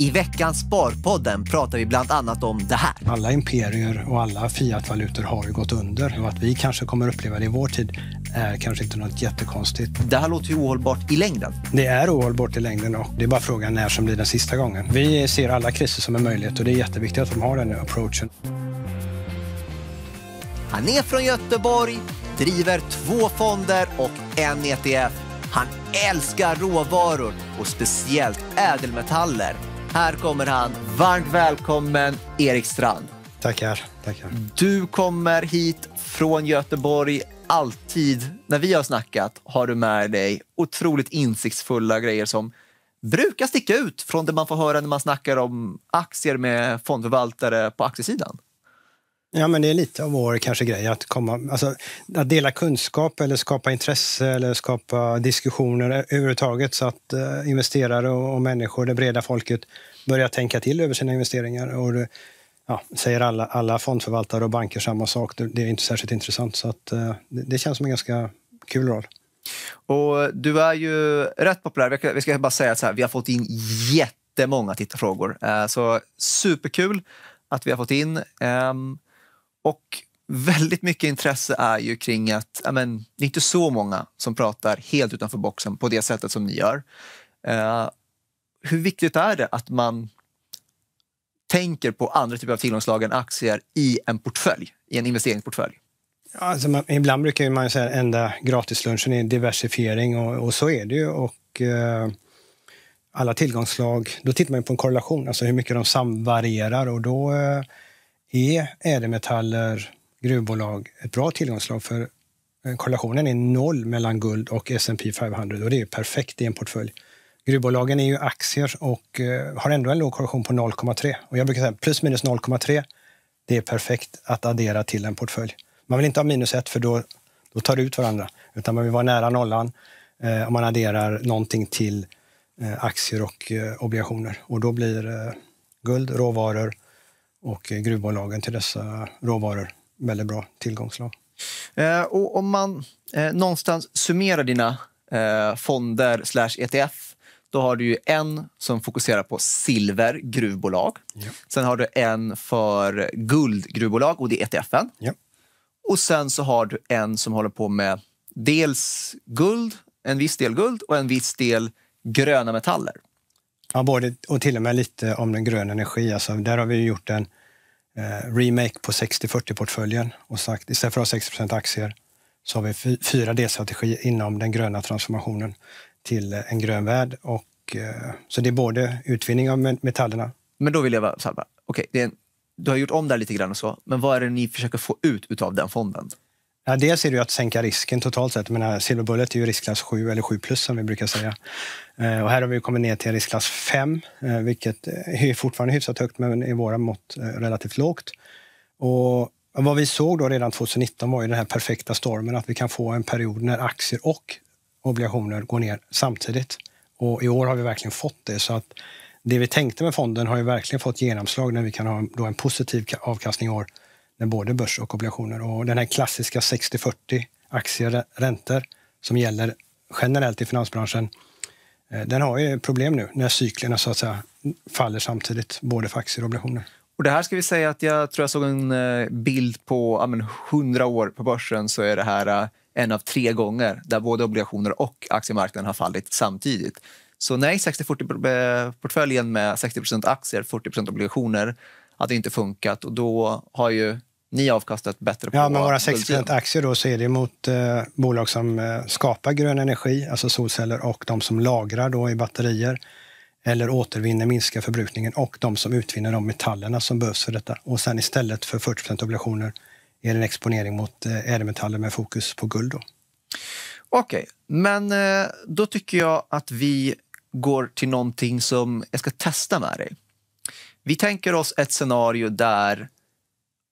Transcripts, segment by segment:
I veckans Sparpodden pratar vi bland annat om det här. Alla imperier och alla fiatvalutor har ju gått under och att vi kanske kommer uppleva det i vår tid är kanske inte något jättekonstigt. Det här låter ju ohållbart i längden. Det är ohållbart i längden och det är bara frågan när som blir den sista gången. Vi ser alla kriser som en möjlighet och det är jätteviktigt att de har den approachen. Han är från Göteborg, driver två fonder och en ETF. Han älskar råvaror och speciellt ädelmetaller. Här kommer han. Varmt välkommen, Erik Strand. Tackar, tackar. Du kommer hit från Göteborg. Alltid när vi har snackat har du med dig otroligt insiktsfulla grejer som brukar sticka ut från det man får höra när man snackar om aktier med fondförvaltare på aktiesidan. Ja, men det är lite av vår kanske grej att komma, alltså, att dela kunskap eller skapa intresse eller skapa diskussioner överhuvudtaget så att eh, investerare och, och, människor, det breda folket, börjar tänka till över sina investeringar. Och det, ja, säger alla, alla fondförvaltare och banker samma sak, det, det är inte särskilt intressant. Så att, eh, det, det, känns som en ganska kul roll. Och du är ju rätt populär. Vi ska bara säga att vi har fått in jättemånga tittarfrågor. Eh, så superkul att vi har fått in. Ehm, och väldigt mycket intresse är ju kring att amen, det är inte så många som pratar helt utanför boxen på det sättet som ni gör. Uh, hur viktigt är det att man tänker på andra typer av tillgångslag än aktier i en portfölj, i en investeringsportfölj? alltså man, ibland brukar man säga att enda gratislunchen är diversifiering och, och, så är det ju. Och, uh, alla tillgångslag, då tittar man på en korrelation, alltså hur mycket de samvarierar och då uh, är ädelmetaller, gruvbolag ett bra tillgångslag för eh, korrelationen är noll mellan guld och S&P 500 och det är perfekt i en portfölj. Gruvbolagen är ju aktier och eh, har ändå en låg korrelation på 0,3. Och jag brukar säga plus minus 0,3, det är perfekt att addera till en portfölj. Man vill inte ha minus 1 för då, då tar det ut varandra, utan man vill vara nära nollan eh, om man adderar någonting till eh, aktier och eh, obligationer. Och då blir guld, råvaror, och gruvbolagen till dessa råvaror väldigt bra tillgångslag. Eh, och om man eh, någonstans summerar dina eh, fonder slash ETF då har du ju en som fokuserar på silver, gruvbolag. Ja. Sen har du en för guldgruvbolag och det är ETFen. Ja. Och sen så har du en som håller på med dels guld, en viss del guld och en viss del gröna metaller. Ja, både, och till och med lite om den gröna energi. Alltså, där har vi gjort en eh, remake på 60-40-portföljen och sagt istället för att ha 60 aktier så har vi fyra delstrategier inom den gröna transformationen till eh, en grön värld. Och, eh, så det är både utvinning av metallerna. Men då vill jag bara, okay, det är du har gjort om det lite grann och så, men vad är det ni försöker få ut av den fonden? Ja, dels är det ju att sänka risken totalt sett. Men Silver Bullet är ju riskklass 7 eller 7 plus som vi brukar säga. Eh, och här har vi kommit ner till riskklass 5, eh, vilket eh, är fortfarande hyfsat högt men i våra mått relativt lågt. Och vad vi såg då redan 2019 var ju den här perfekta stormen, att vi kan få en period när aktier och obligationer går ner samtidigt. Och i år har vi verkligen fått det. Så att det vi tänkte med fonden har ju verkligen fått genomslag när vi kan ha då en positiv avkastning i år med både börs och obligationer. Och den här klassiska 60-40 aktier, räntor som gäller generellt i finansbranschen, eh, den har ju problem nu när cyklerna så att säga faller samtidigt, både för aktier och obligationer. Och det här ska vi säga att jag tror jag såg en eh, bild på ja, 100 år på börsen så är det här eh, en av tre gånger där både obligationer och aktiemarknaden har fallit samtidigt. Så nej, 60-40-portföljen med 60% aktier, 40% obligationer hade inte funkat och då har ju ni avkastat bättre på Ja, men våra 60 aktier då så är det mot eh, bolag som eh, skapar grön energi, alltså solceller, och de som lagrar då i batterier eller återvinner, minskar förbrukningen och de som utvinner de metallerna som behövs för detta. Och sen istället för 40% obligationer är det en exponering mot eh, ädelmetaller med fokus på guld. Okej, okay. men eh, då tycker jag att vi går till någonting som jag ska testa med dig. Vi tänker oss ett scenario där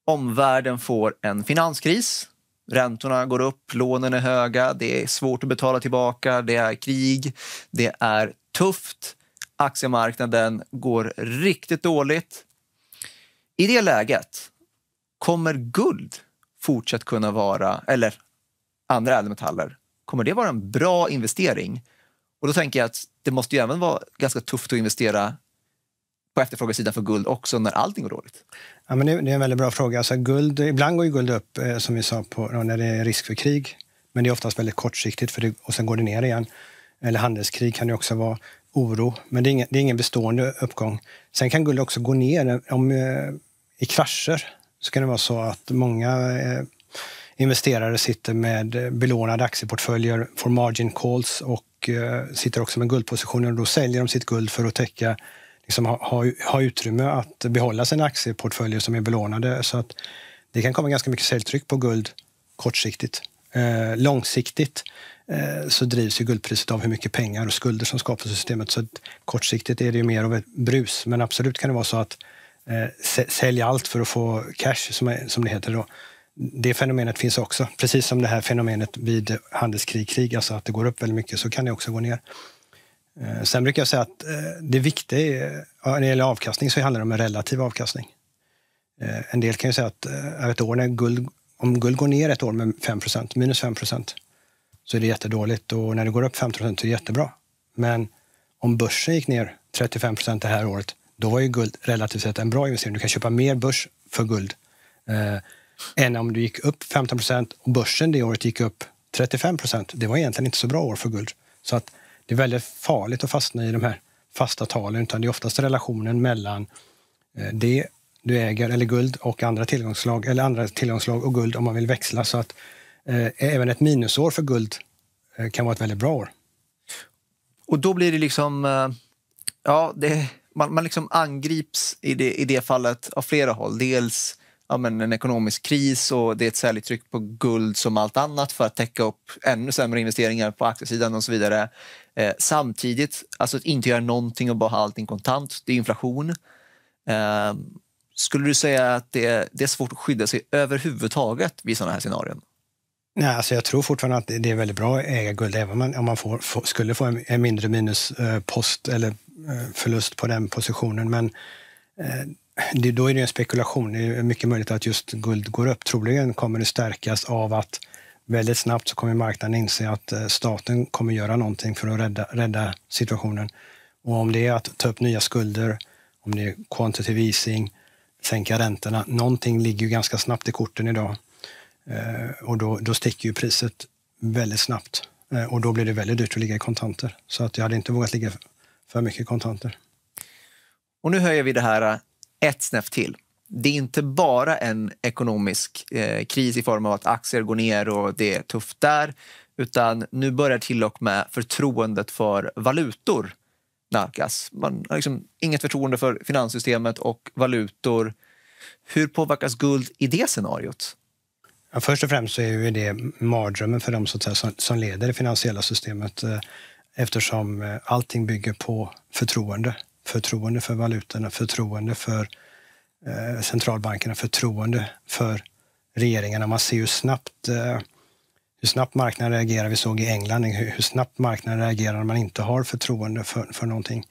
omvärlden får en finanskris. Räntorna går upp, lånen är höga, det är svårt att betala tillbaka, det är krig, det är tufft. Aktiemarknaden går riktigt dåligt. I det läget, kommer guld fortsatt kunna vara, eller andra ädelmetaller, kommer det vara en bra investering? Och då tänker jag att det måste ju även vara ganska tufft att investera på efterfrågesidan för guld också när allting går dåligt? Ja, men det, är en väldigt bra fråga. Alltså, guld, ibland går ju guld upp, eh, som vi sa, på, när det är risk för krig. Men det är oftast väldigt kortsiktigt för det, och sen går det ner igen. Eller handelskrig kan det också vara. Oro. Men det är, ingen, det är ingen bestående uppgång. Sen kan guld också gå ner. Eh, om, eh, I krascher så kan det vara så att många eh, investerare sitter med eh, belånade aktieportföljer, får margin calls och eh, sitter också med guldpositioner. Då säljer de sitt guld för att täcka, liksom ha, ha, ha utrymme att behålla sina aktieportföljer som är belånade. Så att det kan komma ganska mycket säljtryck på guld kortsiktigt. Eh, långsiktigt eh, så drivs ju guldpriset av hur mycket pengar och skulder som skapas i systemet. Så kortsiktigt är det mer av ett brus. Men absolut kan det vara så att eh, sälja allt för att få cash, som, som det heter. Då det fenomenet finns också. Precis som det här fenomenet vid handelskrig, krig, alltså att det går upp väldigt mycket, så kan det också gå ner. Eh, sen brukar jag säga att eh, det viktiga är, när det gäller avkastning så handlar det om en relativ avkastning. Eh, en del kan ju säga att ett år när guld, om guld går ner ett år med 5% minus 5% så är det jättedåligt och när det går upp 15 så är det jättebra. Men om börsen gick ner 35% det här året, då var ju guld relativt sett en bra investering. Du kan köpa mer börs för guld än om du gick upp 15% och börsen det året gick upp 35% Det var egentligen inte så bra år för guld. Så att det är väldigt farligt att fastna i de här fasta talen, utan det är oftast relationen mellan eh, det du äger, eller guld, och andra tillgångsslag eller andra tillgångsslag och guld om man vill växla. Så att eh, även ett minusår för guld eh, kan vara ett väldigt bra år. Och då blir det liksom, eh, ja, det, man, man liksom angrips i det, i det fallet av flera håll. Dels ja, men en ekonomisk kris och det är ett säljtryck på guld som allt annat för att täcka upp ännu sämre investeringar på aktiesidan och så vidare. Eh, samtidigt, alltså att inte göra någonting och bara ha allting kontant, det är inflation. Eh, skulle du säga att det, det är svårt att skydda sig överhuvudtaget vid sådana här scenarion? Nej, alltså jag tror fortfarande att det är väldigt bra att äga guld, även om man, om man får, får, skulle få en, en mindre minuspost eh, eller eh, förlust på den positionen. Men eh, det, då är det en spekulation. Det är mycket möjligt att just guld går upp. Troligen kommer det stärkas av att väldigt snabbt så kommer marknaden inse att eh, staten kommer göra någonting för att rädda, rädda situationen. Och om det är att ta upp nya skulder, om det är quantitative easing, sänka räntorna. Någonting ligger ju ganska snabbt i korten idag. Eh, och då, då sticker ju priset väldigt snabbt. Eh, och då blir det väldigt dyrt att ligga i kontanter. Så att jag hade inte vågat ligga för mycket i kontanter. Och nu höjer vi det här ett snäpp till. Det är inte bara en ekonomisk eh, kris i form av att aktier går ner och det är tufft där, utan nu börjar till och med förtroendet för valutor nalkas. Man har liksom inget förtroende för finanssystemet och valutor. Hur påverkas guld i det scenariot? Ja, först och främst så är ju det mardrömmen för dem säga, som, som leder det finansiella systemet eh, eftersom eh, allting bygger på förtroende förtroende för valutorna, förtroende för centralbankerna, förtroende för regeringarna. Man ser hur snabbt, eh, hur snabbt marknaden reagerar. Vi såg i England hur, snabbt marknaden reagerar när man inte har förtroende för, för någonting.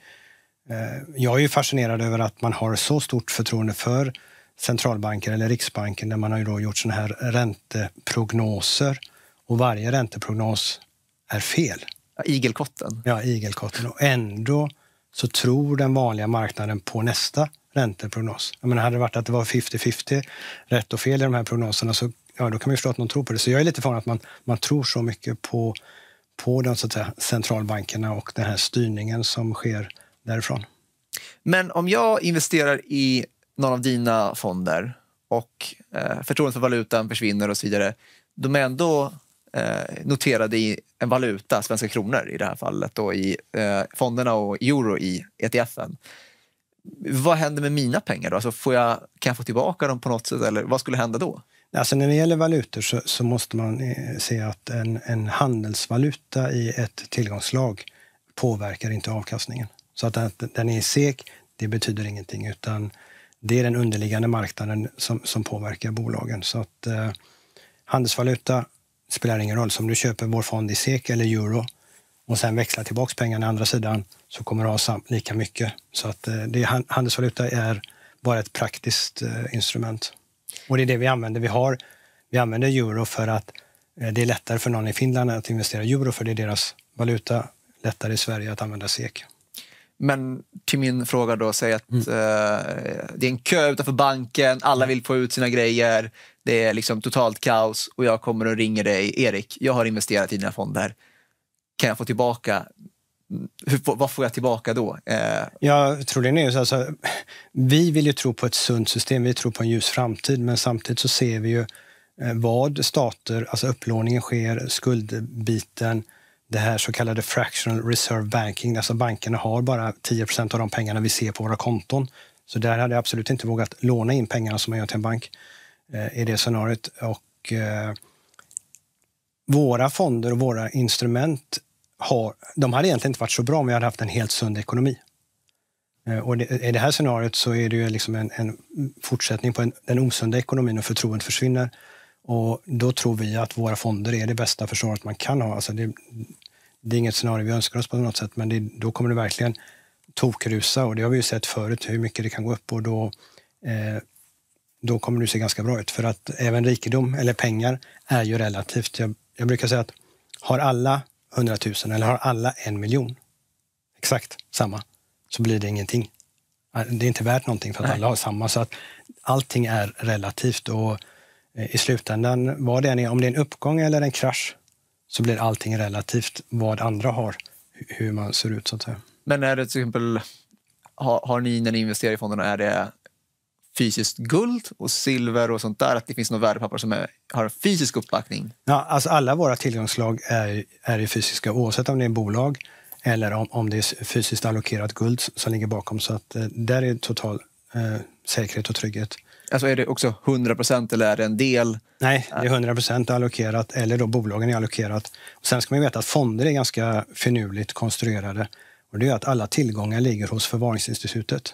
Eh, jag är fascinerad över att man har så stort förtroende för centralbanker eller Riksbanken där man har ju då gjort såna här ränteprognoser och varje ränteprognos är fel. Ja, igelkotten. Ja, igelkotten. Och ändå så tror den vanliga marknaden på nästa ränteprognos. Jag menar, hade det varit att det var 50-50 rätt och fel i de här prognoserna så ja, då kan man ju förstå att någon tror på det. Så jag är lite förvånad att man, man tror så mycket på, på de, så att säga, centralbankerna och den här styrningen som sker därifrån. Men om jag investerar i någon av dina fonder och eh, förtroendet för valutan försvinner och så vidare, de är ändå eh, noterade i en valuta, svenska kronor i det här fallet, då, i eh, fonderna och euro i ETFen. Vad händer med mina pengar? Då? Alltså får jag, kan jag få tillbaka dem på något sätt eller vad skulle hända då? Alltså när det gäller valutor så, så måste man eh, se att en, en, handelsvaluta i ett tillgångslag påverkar inte avkastningen. Så att, att den är SEK, det betyder ingenting utan det är den underliggande marknaden som, som påverkar bolagen. Så att eh, handelsvaluta spelar ingen roll. Om du köper vår fond i SEK eller euro och sen växlar tillbaka pengarna i andra sidan så kommer du ha lika mycket. Så att eh, det, handelsvaluta är bara ett praktiskt eh, instrument. Och det är det vi använder. Vi, har, vi använder euro för att eh, det är lättare för någon i Finland att investera i euro för det är deras valuta. Lättare i Sverige att använda SEK. Men till min fråga då, säg att mm. uh, det är en kö utanför banken, alla vill få ut sina grejer, det är liksom totalt kaos och jag kommer och ringer dig, Erik, jag har investerat i dina fonder. Kan jag få tillbaka hur, vad får jag tillbaka då? Eh. Ja, troligen är det så alltså, Vi vill ju tro på ett sunt system, vi tror på en ljus framtid, men samtidigt så ser vi ju eh, vad stater, alltså upplåningen sker, skuldbiten, det här så kallade fractional reserve banking, alltså bankerna har bara 10% av de pengarna vi ser på våra konton. Så där hade jag absolut inte vågat låna in pengarna som man gör till en bank eh, i det scenariot. Och, eh, våra fonder och våra instrument har, de hade egentligen inte varit så bra om vi hade haft en helt sund ekonomi. Eh, och det, I det här scenariot så är det ju liksom en, en fortsättning på en, den osunda ekonomin och förtroendet försvinner. Och då tror vi att våra fonder är det bästa försvaret man kan ha. Alltså det, det är inget scenario vi önskar oss på något sätt, men det, då kommer det verkligen tokrusa och det har vi ju sett förut hur mycket det kan gå upp och då, eh, då kommer det se ganska bra ut. För att även rikedom, eller pengar, är ju relativt. Jag, jag brukar säga att har alla 100 000 eller har alla en miljon, exakt samma, så blir det ingenting. Det är inte värt någonting för att Nej. alla har samma. Så att allting är relativt och eh, i slutändan, vad det än är, om det är en uppgång eller en krasch, så blir allting relativt vad andra har, hur man ser ut så att säga. Men är det till exempel, har, har ni när ni investerar i fonderna, är det fysiskt guld och silver och sånt där? Att det finns några värdepapper som är, har fysisk uppbackning? Ja, alltså alla våra tillgångslag är, är fysiska oavsett om det är bolag eller om, om det är fysiskt allokerat guld som ligger bakom. Så att, eh, där är total eh, säkerhet och trygghet. Alltså är det också 100 procent eller är det en del? Nej, det är 100 procent allokerat eller då bolagen är allokerat. Och sen ska man veta att fonder är ganska finurligt konstruerade. Och det är att alla tillgångar ligger hos förvaringsinstitutet.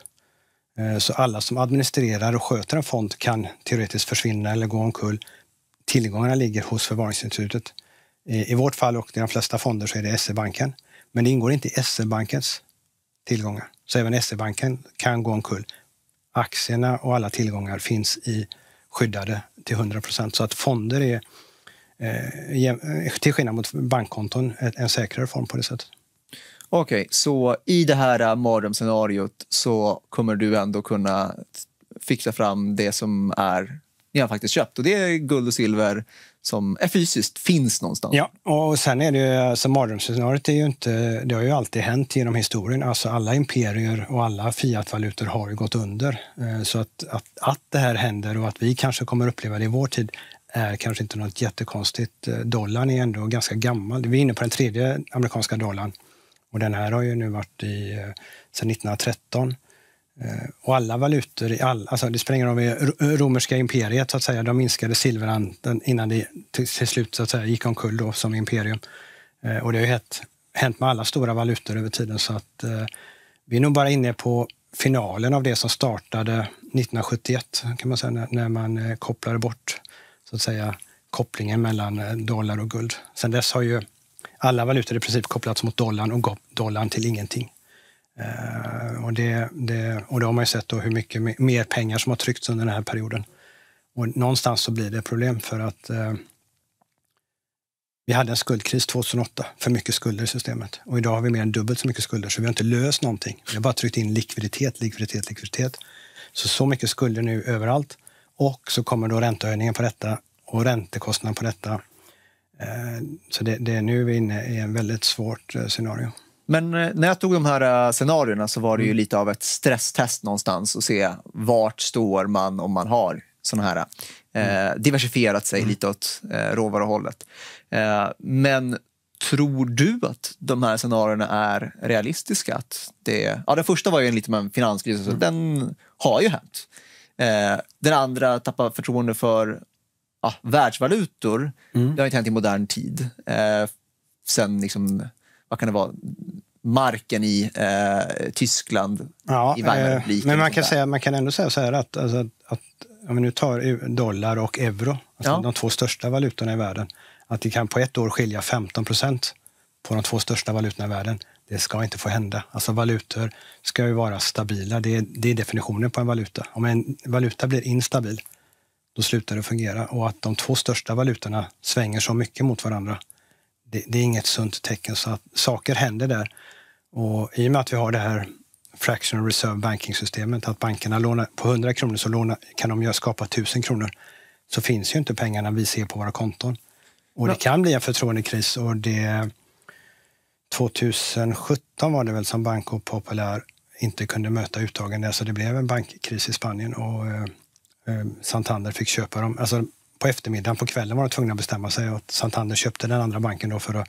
Eh, så alla som administrerar och sköter en fond kan teoretiskt försvinna eller gå omkull. Tillgångarna ligger hos förvaringsinstitutet. Eh, I vårt fall och i de flesta fonder så är det SE-banken. Men det ingår inte i SE-bankens tillgångar. Så även SE-banken kan gå omkull. Aktierna och alla tillgångar finns i skyddade till 100 procent. Så att fonder är, eh, till skillnad mot bankkonton, en säkrare form på det sättet. Okej, okay, så i det här äh, mardrömsscenariot så kommer du ändå kunna fixa fram det som är ni har faktiskt köpt och det är guld och silver som är fysiskt finns någonstans. Ja, och sen är det ju, alltså mardrömsscenariot är ju inte, det har ju alltid hänt genom historien. Alltså alla imperier och alla fiatvalutor har ju gått under. Eh, så att, att, att det här händer och att vi kanske kommer uppleva det i vår tid är kanske inte något jättekonstigt. Eh, dollarn är ändå ganska gammal. Vi är inne på den tredje amerikanska dollarn. Och den här har ju nu varit i, eh, sedan 1913. Eh, och alla valutor, i all, alltså det spelar ingen roll, romerska imperiet så att säga, de minskade silverhandeln innan det till, till, slut så att säga, gick omkull då, som imperium. Eh, och det har ju hänt, hänt med alla stora valutor över tiden så att eh, vi är nog bara inne på finalen av det som startade 1971 kan man säga, när, när man eh, kopplade bort så att säga kopplingen mellan dollar och guld. Sen dess har ju alla valutor i princip kopplats mot dollarn och gått dollarn till ingenting. Uh, och, det, det, och då har man ju sett då hur mycket mer pengar som har tryckts under den här perioden. Och någonstans så blir det problem för att uh, vi hade en skuldkris 2008, för mycket skulder i systemet. Och idag har vi mer än dubbelt så mycket skulder, så vi har inte löst någonting. Vi har bara tryckt in likviditet, likviditet, likviditet. Så så mycket skulder nu överallt. Och så kommer då räntehöjningen på detta och räntekostnaden på detta. Eh, så det, det, nu är vi inne i en väldigt svårt eh, scenario. Men eh, när jag tog de här scenarierna så var det ju mm. lite av ett stresstest någonstans och se vart står man om man har såna här mm. diversifierat sig mm. lite åt eh, råvaruhållet. Eh, men tror du att de här scenarierna är realistiska? Att det, ja, den första var ju en lite med en finanskris, mm. så den har ju hänt. Eh, den andra tappar förtroende för ja, världsvalutor, mm. det har inte hänt i modern tid. Eh, sen, liksom, vad kan det vara, marken i eh, Tyskland, ja, i Weimarrepubliken. Eh, men man kan, säga, man kan ändå säga så här att, alltså, att om vi nu tar dollar och euro, alltså ja. de två största valutorna i världen, att det kan på ett år skilja 15 procent på de två största valutorna i världen. Det ska inte få hända. Alltså valutor ska ju vara stabila. Det är, det är definitionen på en valuta. Om en valuta blir instabil, då slutar det fungera. Och att de två största valutorna svänger så mycket mot varandra, det, det är inget sunt tecken. Så att saker händer där. Och I och med att vi har det här fractional reserve banking-systemet, att bankerna lånar på 100 kronor så lånar, kan de skapa 1000 kronor, så finns ju inte pengarna vi ser på våra konton. Och det kan bli en förtroendekris och det 2017 var det väl som Banco Popular inte kunde möta uttagen där, så det blev en bankkris i Spanien och eh, Santander fick köpa dem. Alltså, på eftermiddagen, på kvällen var de tvungna att bestämma sig och Santander köpte den andra banken då för att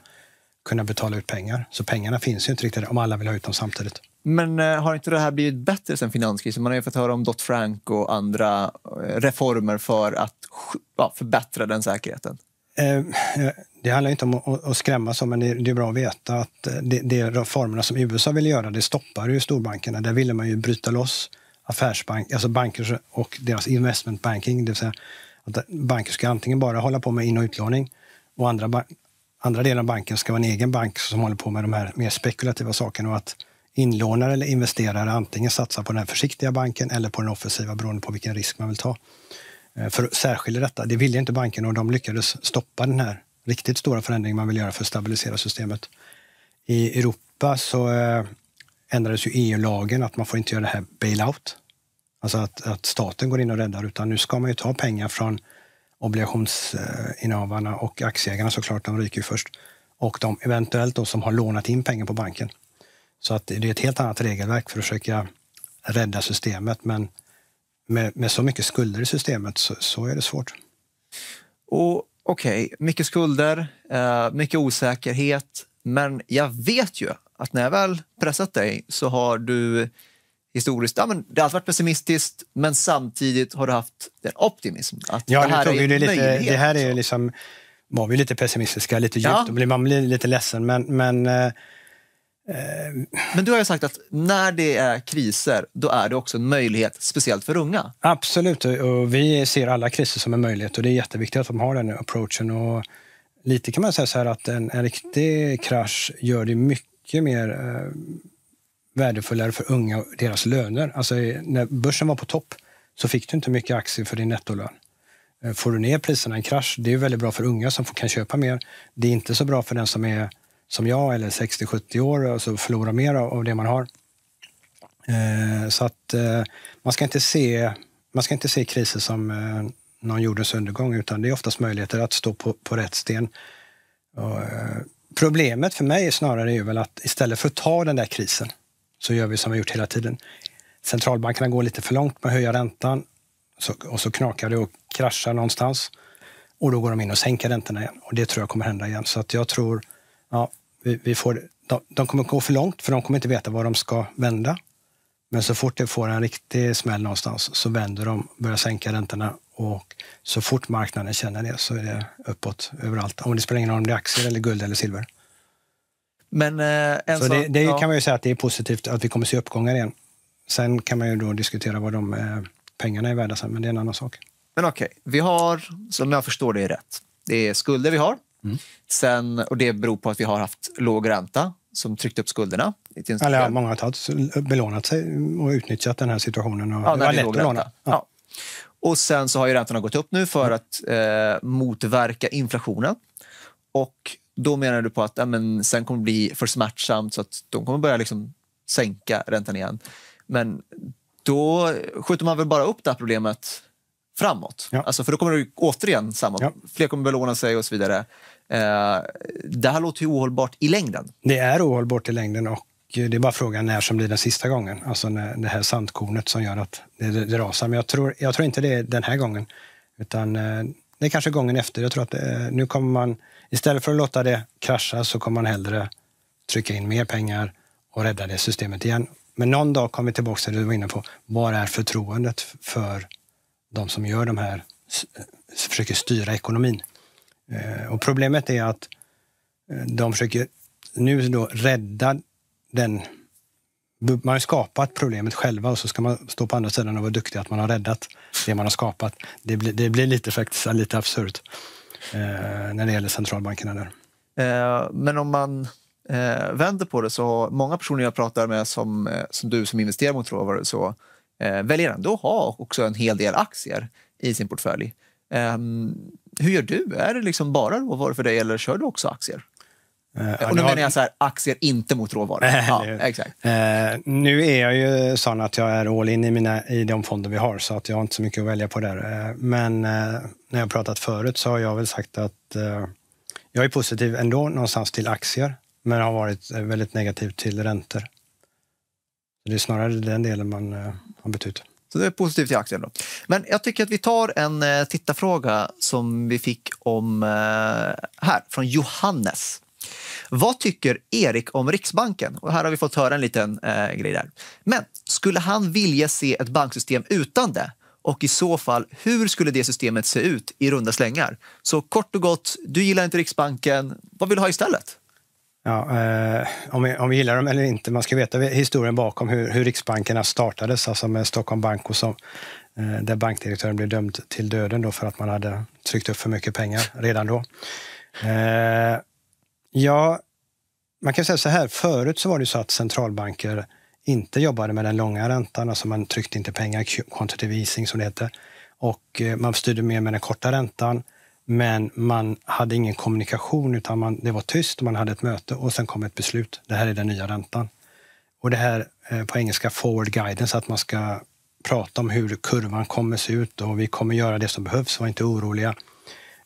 kunna betala ut pengar. Så pengarna finns ju inte riktigt om alla vill ha ut dem samtidigt. Men eh, har inte det här blivit bättre sen finanskrisen? Man har ju fått höra om Dodd-Frank och andra eh, reformer för att ja, förbättra den säkerheten. Eh, det handlar inte om att skrämma så, men det är bra att veta att de reformerna som USA ville göra, det stoppar ju storbankerna. Där ville man ju bryta loss affärsbank, alltså banker och deras investment banking, det vill säga att banker ska antingen bara hålla på med in och utlåning och andra, andra delen av banken ska vara en egen bank som håller på med de här mer spekulativa sakerna och att inlånare eller investerare antingen satsar på den försiktiga banken eller på den offensiva beroende på vilken risk man vill ta. Eh, för att särskilja detta, det ville inte banken och de lyckades stoppa den här riktigt stora förändringen man vill göra för att stabilisera systemet. I Europa så eh, ändrades ju EU-lagen att man får inte göra det här bailout. Alltså att, att staten går in och räddar, utan nu ska man ju ta pengar från obligationsinnehavarna och aktieägarna såklart, de ryker ju först. Och de eventuellt då som har lånat in pengar på banken. Så att det är ett helt annat regelverk för att försöka rädda systemet. Men med, med så mycket skulder i systemet så, så är det svårt. Och Okej, okay, mycket skulder, eh, mycket osäkerhet. Men jag vet ju att när jag väl pressat dig så har du historiskt, ja, men det har alltid varit pessimistiskt men samtidigt har du haft en optimism. Att ja, det här är det, lite, det här är liksom, var vi lite pessimistiska, lite djupt, ja. man blir lite ledsen men, men uh, men du har ju sagt att när det är kriser, då är det också en möjlighet, speciellt för unga. Absolut, och vi ser alla kriser som en möjlighet och det är jätteviktigt att de har den approachen. Och lite kan man säga så här att en, en riktig krasch gör det mycket mer eh, värdefullare för unga och deras löner. Alltså när börsen var på topp så fick du inte mycket aktier för din nettolön. Eh, får du ner priserna i en krasch, det är väldigt bra för unga som kan köpa mer. Det är inte så bra för den som är som jag eller 60-70 år och så förlorar mer av det man har. Eh, så att eh, man ska inte se, man ska inte se kriser som eh, någon jordens undergång utan det är oftast möjligheter att stå på, på rätt sten. Och, eh, problemet för mig snarare är väl att istället för att ta den där krisen så gör vi som vi gjort hela tiden. Centralbankerna går lite för långt med att höja räntan så, och så knakar det och kraschar någonstans. Och då går de in och sänker räntorna igen. Och det tror jag kommer hända igen. Så att jag tror ja, vi, vi får, de, de kommer gå för långt för de kommer inte veta var de ska vända. Men så fort det får en riktig smäll någonstans så vänder de, börjar sänka räntorna och så fort marknaden känner det så är det uppåt överallt. Om det spelar ingen roll om det är aktier eller guld eller silver. Men, eh, en så det, det ja. kan man ju säga att det är positivt att vi kommer se uppgångar igen. Sen kan man ju då diskutera vad de eh, pengarna är värda sen, men det är en annan sak. Men okej, okay. vi har, som jag förstår det rätt, det är skulder vi har Mm. Sen, och det beror på att vi har haft låg ränta som tryckt upp skulderna. Eller ja, många har tagit, belånat sig och utnyttjat den här situationen. Och ja, det var lätt att låna. Ja. Ja. Och sen så har ju räntorna gått upp nu för mm. att eh, motverka inflationen. Och då menar du på att ja, men, sen kommer det bli för smärtsamt så att de kommer börja liksom sänka räntan igen. Men då skjuter man väl bara upp det här problemet framåt. Ja. Alltså, för då kommer det återigen samma. Ja. Fler kommer belåna sig och så vidare. Eh, det här låter ju ohållbart i längden. Det är ohållbart i längden och det är bara frågan när som blir den sista gången. Alltså när det här sandkornet som gör att det, det, det rasar. Men jag tror, jag tror inte det är den här gången. Utan eh, det är kanske gången efter. Jag tror att det, eh, nu kommer man, istället för att låta det krascha så kommer man hellre trycka in mer pengar och rädda det systemet igen. Men någon dag kommer vi tillbaka till det du var inne på. Var är förtroendet för de som gör de här, försöker styra ekonomin? Eh, och problemet är att eh, de försöker nu då rädda den... Man har skapat problemet själva och så ska man stå på andra sidan och vara duktig att man har räddat det man har skapat. Det blir, det blir lite, faktiskt, lite absurt eh, när det gäller centralbankerna där. Eh, men om man eh, vänder på det så många personer jag pratar med som, eh, som du som investerar mot råvaror så väljer ändå att ha också en hel del aktier i sin portfölj. Ehm, hur gör du? Är det liksom bara råvaror för dig eller kör du också aktier? Eh, och nu menar jag så här, aktier inte mot råvaror. ja, exakt. Eh, nu är jag ju sån att jag är all in i, mina, i de fonder vi har, så att jag har inte så mycket att välja på där. Eh, men eh, när jag pratat förut så har jag väl sagt att eh, jag är positiv ändå någonstans till aktier, men har varit eh, väldigt negativ till räntor. Det är snarare den delen man har bytt ut. Så det är positivt i aktien. Då. Men jag tycker att vi tar en eh, tittarfråga som vi fick om eh, här, från Johannes. Vad tycker Erik om Riksbanken? Och här har vi fått höra en liten eh, grej där. Men skulle han vilja se ett banksystem utan det? Och i så fall, hur skulle det systemet se ut i runda slängar? Så kort och gott, du gillar inte Riksbanken. Vad vill du ha istället? Ja, eh, om, vi, om vi gillar dem eller inte, man ska veta historien bakom hur, hur riksbankerna startades, alltså med Stockholm Bank och som, eh, där bankdirektören blev dömd till döden då för att man hade tryckt upp för mycket pengar redan då. Eh, ja, man kan säga så här, förut så var det så att centralbanker inte jobbade med den långa räntan, alltså man tryckte inte pengar, quantitative easing som det heter, och eh, man styrde mer med den korta räntan. Men man hade ingen kommunikation utan man, det var tyst och man hade ett möte och sen kom ett beslut. Det här är den nya räntan. Och det här eh, på engelska forward guidance, att man ska prata om hur kurvan kommer se ut och vi kommer göra det som behövs, var inte oroliga.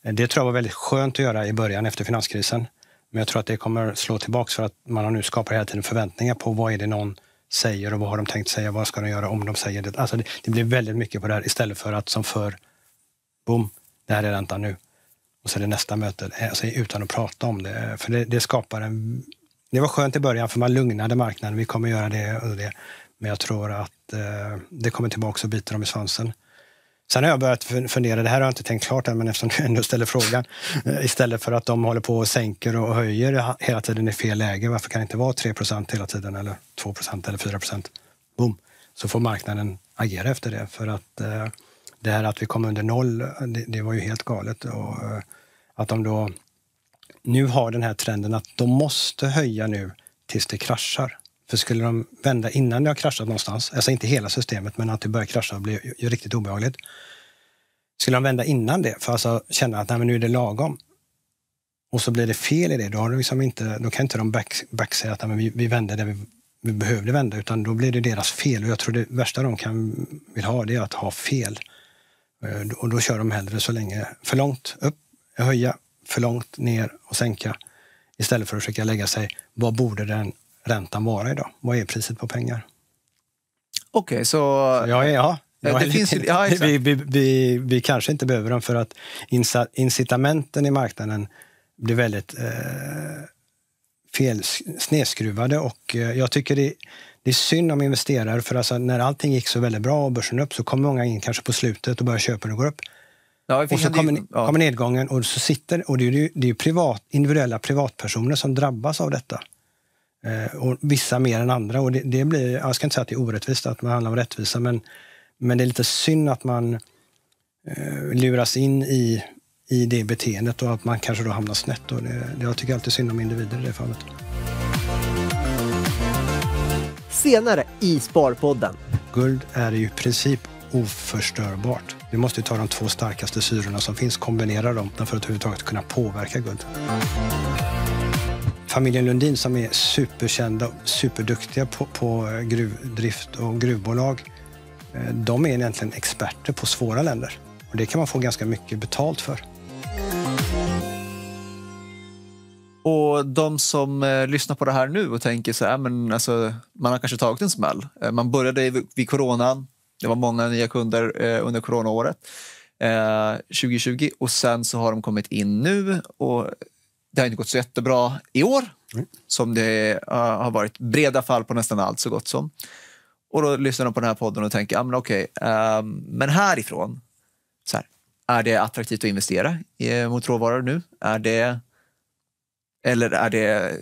Eh, det tror jag var väldigt skönt att göra i början efter finanskrisen. Men jag tror att det kommer slå tillbaks för att man har nu skapat hela tiden förväntningar på vad är det någon säger och vad har de tänkt säga, vad ska de göra om de säger det. Alltså det, det blir väldigt mycket på det här istället för att som för boom, det här är räntan nu och sen det nästa möte eh, alltså, utan att prata om det. För det, det, skapar en... Det var skönt i början för man lugnade marknaden. Vi kommer göra det och det. Men jag tror att eh, det kommer tillbaka och biter dem i svansen. Sen har jag börjat fundera, det här har jag inte tänkt klart än, men eftersom du ändå ställer frågan. Eh, istället för att de håller på och sänker och höjer hela tiden i fel läge, varför kan det inte vara 3% hela tiden eller 2% eller 4% Boom! Så får marknaden agera efter det. För att eh, det här att vi kom under noll, det, det var ju helt galet. Och, eh, att de då nu har den här trenden att de måste höja nu tills det kraschar. För skulle de vända innan det har kraschat någonstans, alltså inte hela systemet, men att det börjar krascha blir ju riktigt obehagligt. Skulle de vända innan det, för alltså känna att nej, men nu är det lagom, och så blir det fel i det, då, har de liksom inte, då kan inte de back, backsäga att nej, men vi, vi vände det vi, vi behövde vända, utan då blir det deras fel. Och jag tror det värsta de kan vill ha, det är att ha fel. Eh, och då kör de hellre så länge, för långt upp höja för långt ner och sänka istället för att försöka lägga sig, vad borde den räntan vara idag? Vad är priset på pengar? Okej, okay, så... så jag är, ja, jag det finns, ja, vi, vi, vi, vi, kanske inte behöver dem för att incitamenten i marknaden blir väldigt eh, fel, snedskruvade och eh, jag tycker det, det är synd om investerare för alltså när allting gick så väldigt bra och börsen upp så kom många in kanske på slutet och började köpa när det går upp. Ja, och så kommer, ja. kommer nedgången och så sitter, och det är ju, det är privat, individuella privatpersoner som drabbas av detta. Eh, och vissa mer än andra. Och det, det, blir, jag ska inte säga att det är orättvist att man handlar om rättvisa, men, men det är lite synd att man eh, luras in i, i det beteendet och att man kanske då hamnar snett. Och det, jag tycker alltid synd om individer i det fallet. Senare i Sparpodden. Guld är ju i princip oförstörbart. Vi måste ta de två starkaste syrorna som finns, kombinera dem för att överhuvudtaget kunna påverka guld. Familjen Lundin som är superkända och superduktiga på, på eh, gruvdrift och gruvbolag, eh, de är egentligen experter på svåra länder. Och det kan man få ganska mycket betalt för. Och de som eh, lyssnar på det här nu och tänker så här, men alltså, man har kanske tagit en smäll. Eh, man började vid coronan, det var många nya kunder eh, under coronaåret eh, 2020 och sen så har de kommit in nu och det har inte gått så jättebra i år mm. som det uh, har varit breda fall på nästan allt så gott som. Och då lyssnar de på den här podden och tänker, ja men okej, uh, men härifrån, så här, är det attraktivt att investera i, mot råvaror nu? Är det, eller är det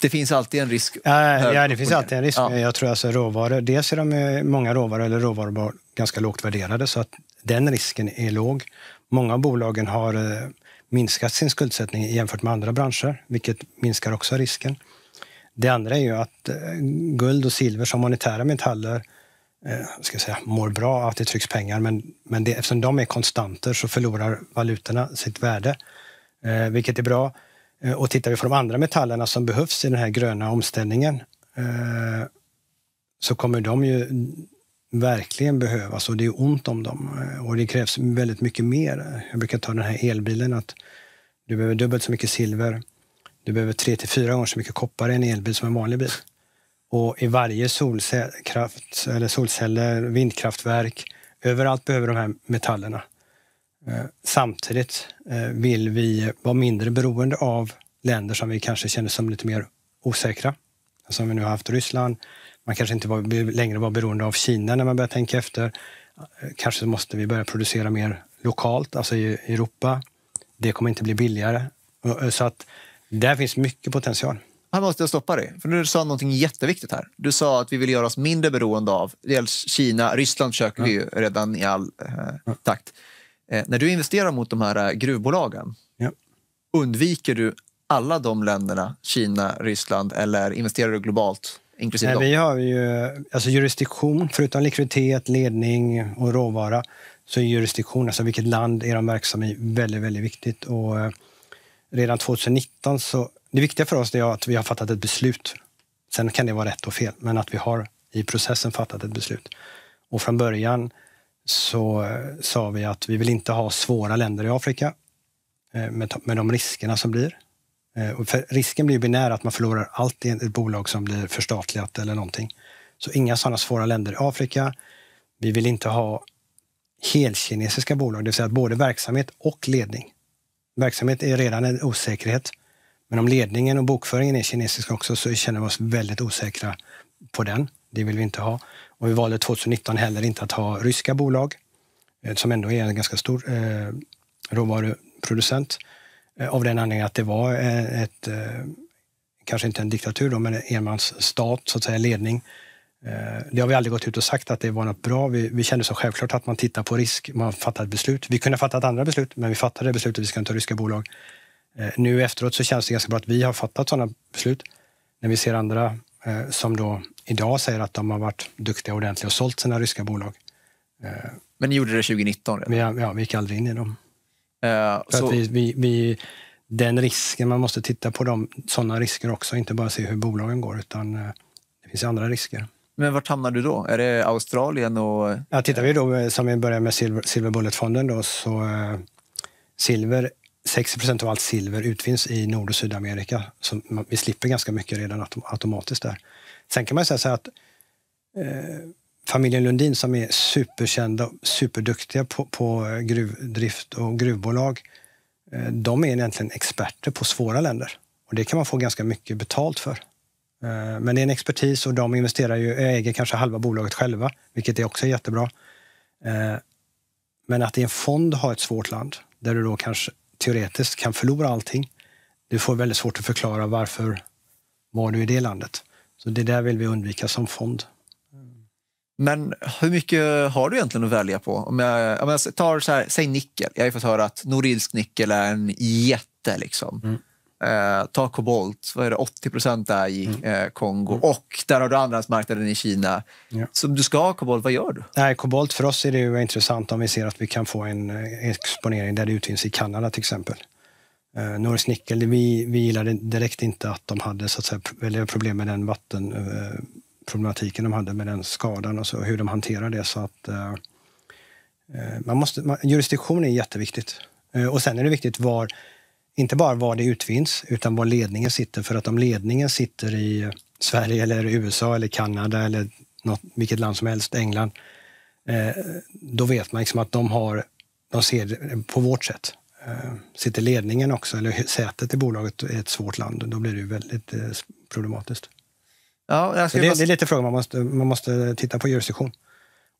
det finns alltid en risk. Ja, ja det finns alltid en risk. Ja. Jag tror alltså råvaror, dels är de många råvaror eller råvaror ganska lågt värderade så att den risken är låg. Många av bolagen har eh, minskat sin skuldsättning jämfört med andra branscher, vilket minskar också risken. Det andra är ju att eh, guld och silver som monetära metaller eh, ska säga, mår bra att det trycks pengar, men, men det, eftersom de är konstanter så förlorar valutorna sitt värde, vilket är bra. Eh, och tittar vi på de andra metallerna som behövs i den här gröna omställningen eh, så kommer de ju verkligen behövas och det är ont om dem. Eh, och det krävs väldigt mycket mer. Jag brukar ta den här elbilen att du behöver dubbelt så mycket silver. Du behöver tre till fyra gånger så mycket koppar i en elbil som en vanlig bil. Och i varje solkraft, eller solceller, vindkraftverk, överallt behöver de här metallerna. Eh, samtidigt eh, vill vi vara mindre beroende av länder som vi kanske känner som lite mer osäkra. Som vi nu har haft Ryssland. Man kanske inte var, längre var beroende av Kina när man börjar tänka efter. Eh, kanske måste vi börja producera mer lokalt, alltså i Europa. Det kommer inte bli billigare. Så att där finns mycket potential. Här måste jag stoppa dig, för du sa någonting jätteviktigt här. Du sa att vi vill göra oss mindre beroende av dels Kina, Ryssland försöker ja. vi ju redan i all eh, takt. Eh, när du investerar mot de här eh, gruvbolagen, ja. undviker du alla de länderna, Kina, Ryssland, eller investerar du globalt? Inklusive Nej, vi har ju alltså jurisdiktion, förutom likviditet, ledning och råvara, så är jurisdiktion, alltså vilket land är de verksamma i, väldigt, väldigt viktigt. Och eh, redan 2019 så, det viktiga för oss är att vi har fattat ett beslut. Sen kan det vara rätt och fel, men att vi har i processen fattat ett beslut. Och från början så eh, sa vi att vi vill inte ha svåra länder i Afrika eh, med, med de riskerna som blir. Eh, för risken blir binär att man förlorar allt i ett bolag som blir förstatligat eller någonting. Så inga sådana svåra länder i Afrika. Vi vill inte ha helkinesiska bolag, det vill säga både verksamhet och ledning. Verksamhet är redan en osäkerhet. Men om ledningen och bokföringen är kinesisk också så känner vi oss väldigt osäkra på den. Det vill vi inte ha. Och vi valde 2019 heller inte att ha ryska bolag, eh, som ändå är en ganska stor eh, råvaruproducent. Eh, av den anledningen att det var eh, ett, eh, kanske inte en diktatur då, men en enmansstat, så att säga, ledning. Eh, det har vi aldrig gått ut och sagt att det var något bra. Vi, vi kände så självklart att man tittar på risk, man fattar ett beslut. Vi kunde ha fattat andra beslut, men vi fattade beslutet att vi ska inte ha ryska bolag. Nu efteråt så känns det ganska bra att vi har fattat sådana beslut. När vi ser andra eh, som då idag säger att de har varit duktiga och ordentliga och sålt sina ryska bolag. Eh, Men ni gjorde det 2019? Redan? Vi, ja, vi gick aldrig in i dem. Uh, För så... att vi, vi, vi, den risken, man måste titta på dem, sådana risker också, inte bara se hur bolagen går, utan uh, det finns andra risker. Men vart hamnar du då? Är det Australien? och... Ja, tittar vi då, som vi börjar med Silver, Silver Bullet-fonden, då, så uh, silver 60 procent av allt silver utvinns i Nord och Sydamerika. Så vi slipper ganska mycket redan automatiskt där. Sen kan man säga så att eh, familjen Lundin som är superkända, superduktiga på, på gruvdrift och gruvbolag, eh, de är egentligen experter på svåra länder. Och det kan man få ganska mycket betalt för. Eh, men det är en expertis och de investerar ju, eh, äger kanske halva bolaget själva, vilket är också jättebra. Eh, men att i en fond ha ett svårt land, där du då kanske teoretiskt kan förlora allting. Du får väldigt svårt att förklara varför var du i det landet. Så det där vill vi undvika som fond. Men hur mycket har du egentligen att välja på? Om jag, om jag tar så här, säg nickel. Jag har fått höra att Norilsk nickel är en jätte. Liksom. Mm. Eh, ta kobolt, vad är det, 80 procent där i mm. eh, Kongo. Mm. Och där har du andrahandsmarknaden i Kina. Ja. Så du ska ha kobolt, vad gör du? Nej, kobolt för oss är det ju intressant om vi ser att vi kan få en eh, exponering där det utvinns i Kanada till exempel. Eh, Norsk Nickel, vi, vi gillade direkt inte att de hade så att säga, problem med den vattenproblematiken eh, de hade med den skadan och så, hur de hanterar det. Så att, eh, eh, man måste, man, jurisdiktion är jätteviktigt. Eh, och sen är det viktigt var inte bara var det utvinns, utan var ledningen sitter. För att om ledningen sitter i Sverige, eller USA, eller Kanada eller något, vilket land som helst, England, eh, då vet man liksom att de, har, de ser det på vårt sätt. Eh, sitter ledningen också, eller sätet i bolaget i ett svårt land, då blir det väldigt eh, problematiskt. Ja, det, det, är lite frågan man måste, man måste titta på jurisdiktion.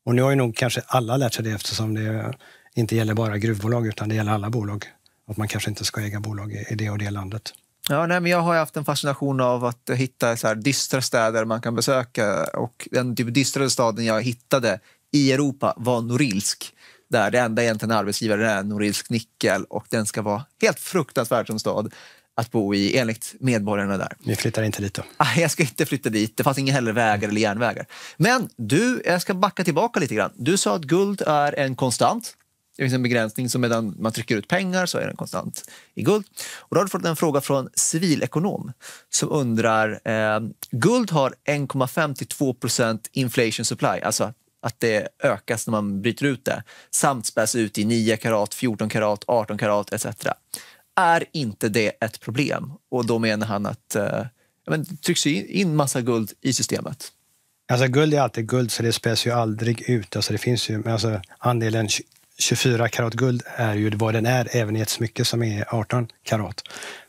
Och nu har ju nog kanske alla lärt sig det eftersom det inte gäller bara gruvbolag utan det gäller alla bolag att man kanske inte ska äga bolag i det och det landet. Ja, nej, men jag har haft en fascination av att hitta så här dystra städer man kan besöka. Och Den typ dystrare staden jag hittade i Europa var Norilsk. Där det enda egentligen arbetsgivaren är Norilsk Nickel och den ska vara helt fruktansvärd som stad att bo i enligt medborgarna där. Vi flyttar inte dit då? Ah, jag ska inte flytta dit. Det fanns inga heller vägar eller järnvägar. Men du, jag ska backa tillbaka lite grann. Du sa att guld är en konstant Det finns en begränsning, så medan man trycker ut pengar så är den konstant i guld. Och då har du fått en fråga från civilekonom som undrar, eh, guld har 1,52 procent inflation supply, alltså att det ökas när man bryter ut det, samt späs ut i 9 karat, 14 karat, 18 karat etc. Är inte det ett problem? Och då menar han att eh, men, det trycks in massa guld i systemet. Alltså guld är alltid guld, så det späs ju aldrig ut. Alltså det finns ju, alltså andelen 24 karat guld är ju vad den är, även i ett smycke som är 18 karat.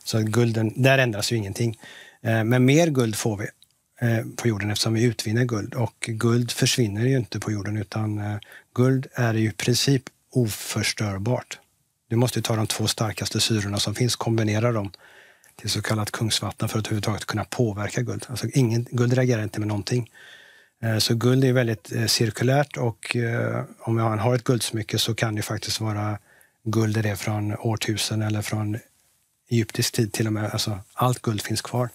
Så gulden, där ändras ju ingenting. Eh, men mer guld får vi Eh, på jorden eftersom vi utvinner guld. Och guld försvinner ju inte på jorden, utan eh, guld är ju i princip oförstörbart. Du måste ta de två starkaste syrorna som finns, kombinera dem till så kallat kungsvatten för att överhuvudtaget kunna påverka guld. Alltså ingen, guld reagerar inte med någonting. Eh, så guld är väldigt cirkulärt och om man har ett guldsmycke så kan det faktiskt vara guld i det från årtusen eller från egyptisk tid till och med. Alltså, allt guld finns kvar.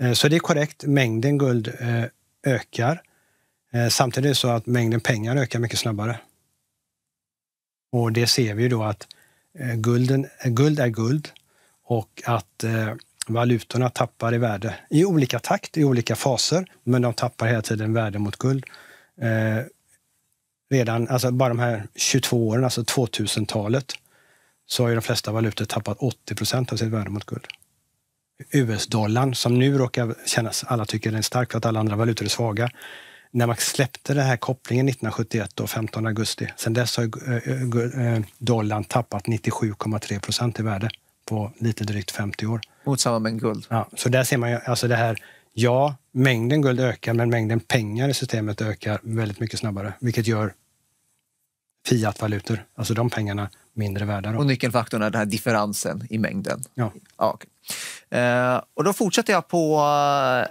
Eh, så det är korrekt, mängden guld eh, ökar. Eh, samtidigt är det så att mängden pengar ökar mycket snabbare. Och det ser vi ju då att gulden, guld är guld och att valutorna tappar i värde i olika takt, i olika faser, men de tappar hela tiden värde mot guld. Eh, redan, alltså bara de här 22 åren, alltså 2000-talet, så har ju de flesta valutor tappat 80 procent av sitt värde mot guld. US-dollarn, som nu råkar kännas, alla tycker den är stark för att alla andra valutor är svaga. När man släppte den här kopplingen 1971, och 15 augusti, sen dess har eh, eh, dollarn tappat 97,3 procent i värde på lite drygt 50 år. Mot samma mängd guld. Ja, så där ser man ju, alltså det här, ja, mängden guld ökar, men mängden pengar i systemet ökar väldigt mycket snabbare, vilket gör fiatvalutor, alltså de pengarna, mindre värda. Då. Och nyckelfaktorn är den här differensen i mängden. Ja. ja okay. Eh, och då fortsätter jag på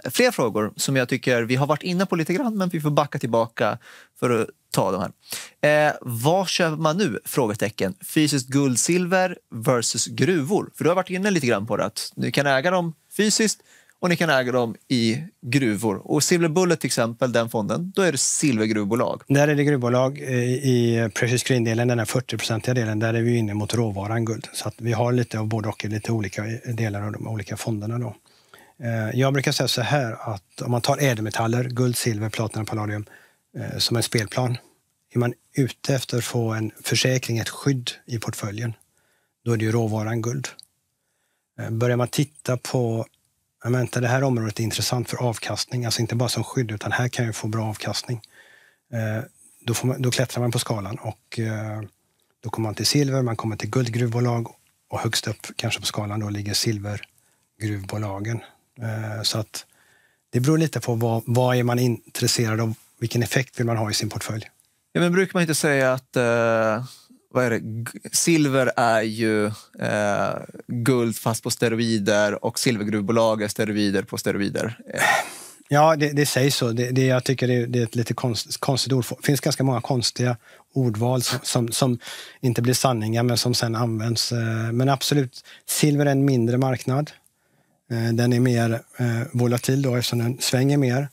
eh, fler frågor som jag tycker vi har varit inne på lite grann, men vi får backa tillbaka för att ta de här. Eh, vad köper man nu? Frågetecken. Fysiskt guld, silver versus gruvor. För du har varit inne lite grann på det, att du kan äga dem fysiskt och ni kan äga dem i gruvor. Och Silver Bullet till exempel, den fonden, då är det silvergruvbolag. Där är det gruvbolag. Eh, I Precious Green-delen, den här 40-procentiga delen, där är vi inne mot råvaran guld. Så att vi har lite av både och, lite olika eh, delar av de olika fonderna. Då. Eh, jag brukar säga så här att om man tar ädelmetaller, guld, silver, platina, palladium, som en spelplan. Är man ute efter att få en försäkring, ett skydd i portföljen, då är det ju råvaran guld. Börjar man titta på men vänta, det här området är intressant för avkastning, alltså inte bara som skydd, utan här kan jag få bra avkastning. Eh, då, man, då, klättrar man på skalan och eh, då kommer man till silver, man kommer till guldgruvbolag och högst upp kanske på skalan då ligger silvergruvbolagen. Eh, så att det beror lite på vad, vad är man intresserad av, vilken effekt vill man ha i sin portfölj. Ja, men brukar man inte säga att eh vad är det? Silver är ju eh, guld fast på steroider och silvergruvbolag är steroider på steroider. Ja, det, det sägs så. Det, det, jag tycker det, det är ett lite konst, konstigt ord. Det finns ganska många konstiga ordval som, som, som, inte blir sanningar men som sen används. Eh, men absolut, silver är en mindre marknad. Eh, den är mer eh, volatil då eftersom den svänger mer.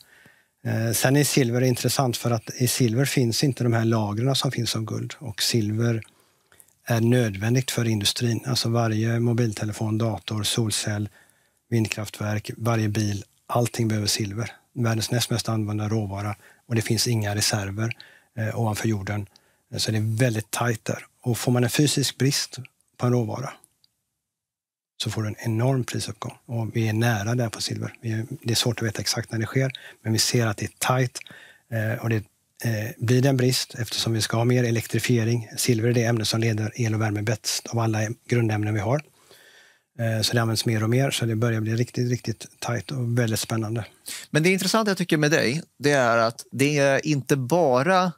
Eh, sen är silver intressant för att i silver finns inte de här lagren som finns av guld. Och silver är nödvändigt för industrin. Alltså varje mobiltelefon, dator, solcell, vindkraftverk, varje bil, allting behöver silver. Världens näst mest använda råvara och det finns inga reserver eh, ovanför jorden. Så det är väldigt tajt där. Och får man en fysisk brist på en råvara så får du en enorm prisuppgång. Och vi är nära där på silver. Är, det är svårt att veta exakt när det sker, men vi ser att det är tajt eh, och det Eh, blir det en brist eftersom vi ska ha mer elektrifiering. Silver är det ämne som leder el och värme bäst av alla grundämnen vi har. Eh, så det används mer och mer, så det börjar bli riktigt, riktigt tajt och väldigt spännande. Men det intressanta jag tycker med dig, det är att det är inte bara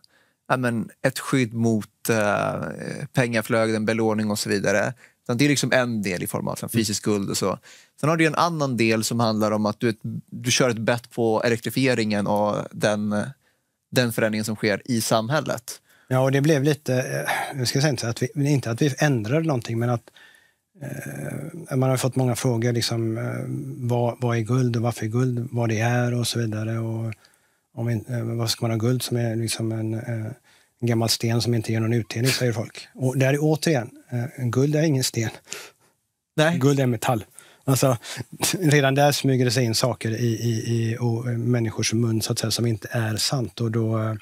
men, ett skydd mot uh, pengaflöden, belåning och så vidare det är liksom en del i form av fysisk guld och så. Sen har du en annan del som handlar om att du, du kör ett bett på elektrifieringen och den den förändringen som sker i samhället. Ja, och det blev lite, jag eh, ska säga inte att vi, inte att vi ändrade någonting, men att eh, man har fått många frågor, liksom, eh, vad, vad är guld och varför är guld, vad det är och så vidare. Och om eh, vad ska man ha guld som är liksom en, eh, en gammal sten som inte ger någon utdelning, säger folk. Och där är återigen, eh, guld är ingen sten. Nej. Guld är metall. Alltså, redan där smyger det sig in saker i, i, i och, människors mun så att säga, som inte är sant. Och då, eh,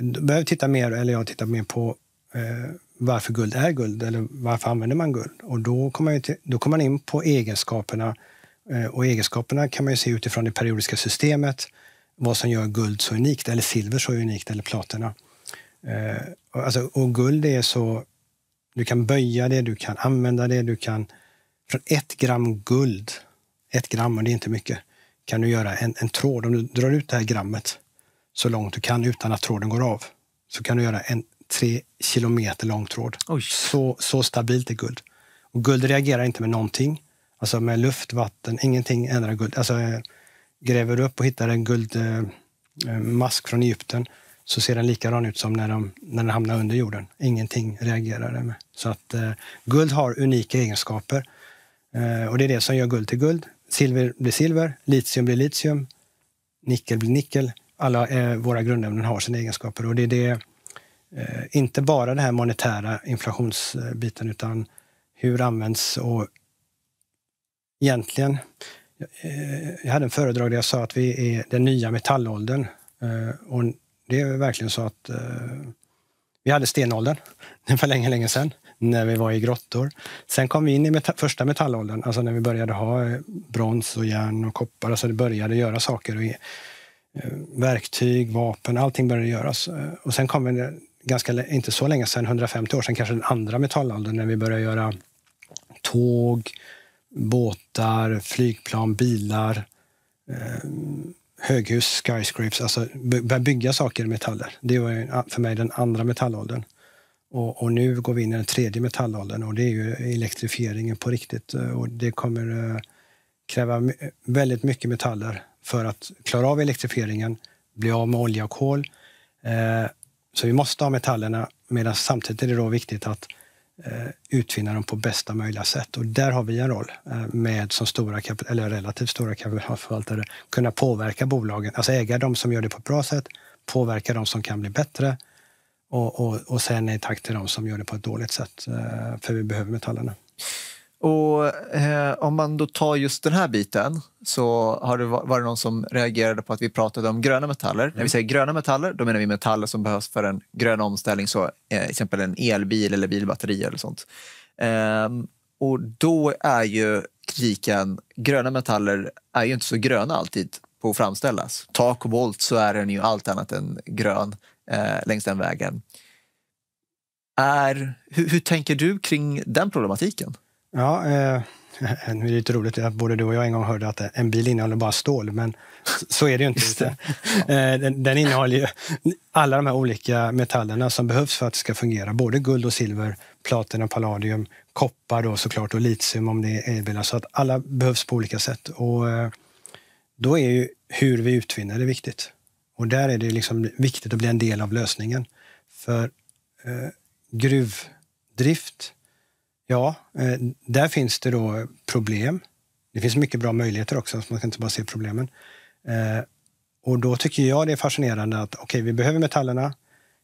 då behöver titta mer, eller jag tittar mer på eh, varför guld är guld eller varför använder man guld? Och då kommer man, till, då kommer man in på egenskaperna. Eh, och egenskaperna kan man se utifrån det periodiska systemet, vad som gör guld så unikt, eller silver så unikt, eller platina. Eh, alltså, och guld är så... Du kan böja det, du kan använda det, du kan... Från ett gram guld, ett gram, och det är inte mycket, kan du göra en, en tråd. Om du drar ut det här grammet så långt du kan utan att tråden går av, så kan du göra en tre kilometer lång tråd. Oj. Så, så stabilt är guld. Och guld reagerar inte med någonting. Alltså med luft, vatten, ingenting ändrar guld. Alltså, eh, gräver du upp och hittar en guldmask från Egypten så ser den likadan ut som när, de, när den hamnar under jorden. Ingenting reagerar den med. Så att eh, guld har unika egenskaper. Eh, och det är det som gör guld till guld. Silver blir silver, litium blir litium, nickel blir nickel. Alla eh, våra grundämnen har sina egenskaper och det är det, eh, inte bara den här monetära inflationsbiten utan hur används och egentligen, eh, jag hade en föredrag där jag sa att vi är den nya metallåldern. Eh, och det är verkligen så att eh, vi hade stenåldern. Det var länge, länge sedan när vi var i grottor. Sen kom vi in i meta första metallåldern, alltså när vi började ha eh, brons och järn och koppar. Alltså det började göra saker. Och, eh, verktyg, vapen, allting började göras. Eh, och sen kom vi, ganska, inte så länge sedan, 150 år sedan, kanske den andra metallåldern när vi började göra tåg, båtar, flygplan, bilar, eh, höghus, skyscrapes, alltså börja bygga saker i metaller. Det var för mig den andra metallåldern. Och, och, nu går vi in i den tredje metallåldern och det är ju elektrifieringen på riktigt. Och det kommer eh, kräva väldigt mycket metaller för att klara av elektrifieringen, bli av med olja och kol. Eh, så vi måste ha metallerna, medan samtidigt är det då viktigt att Eh, utvinna dem på bästa möjliga sätt. Och där har vi en roll eh, med som stora, eller relativt stora kapitalförvaltare, kunna påverka bolagen, alltså äga de som gör det på ett bra sätt, påverka de som kan bli bättre och, och, och sen i takt till de som gör det på ett dåligt sätt. Eh, för vi behöver metallerna. Och eh, Om man då tar just den här biten så har det varit någon som reagerade på att vi pratade om gröna metaller. Mm. När vi säger gröna metaller då menar vi metaller som behövs för en grön omställning, så eh, exempel en elbil eller bilbatteri eller sånt. Eh, och då är ju kritiken, gröna metaller är ju inte så gröna alltid på att framställas. Ta kobolt så är den ju allt annat än grön eh, längs den vägen. Är, hur, hur tänker du kring den problematiken? Ja, eh, det är lite roligt att både du och jag en gång hörde att en bil innehåller bara stål, men så är det ju inte. Eh, den, den innehåller ju alla de här olika metallerna som behövs för att det ska fungera. Både guld och silver, platina, palladium, koppar då såklart och litium om det är elbilar. Så att alla behövs på olika sätt. Och eh, då är ju hur vi utvinner det viktigt. Och där är det liksom viktigt att bli en del av lösningen. För eh, gruvdrift Ja, eh, där finns det då problem. Det finns mycket bra möjligheter också, så man kan inte bara se problemen. Eh, och då tycker jag det är fascinerande att okej, okay, vi behöver metallerna.